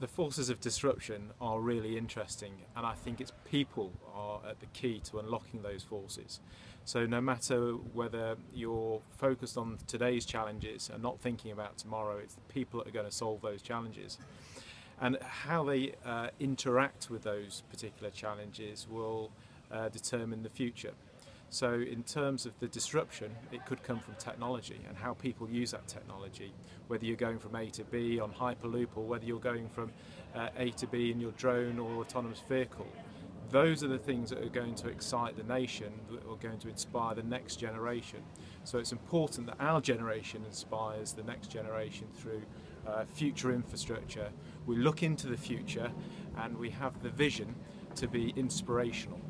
the forces of disruption are really interesting, and I think it's people are at the key to unlocking those forces. So, no matter whether you're focused on today's challenges and not thinking about tomorrow, it's the people that are going to solve those challenges. And how they uh, interact with those particular challenges will uh, determine the future. So, in terms of the disruption, it could come from technology and how people use that technology. Whether you're going from A to B on Hyperloop or whether you're going from uh, A to B in your drone or autonomous vehicle, those are the things that are going to excite the nation, that are going to inspire the next generation. So, it's important that our generation inspires the next generation through uh, future infrastructure. We look into the future and we have the vision to be inspirational.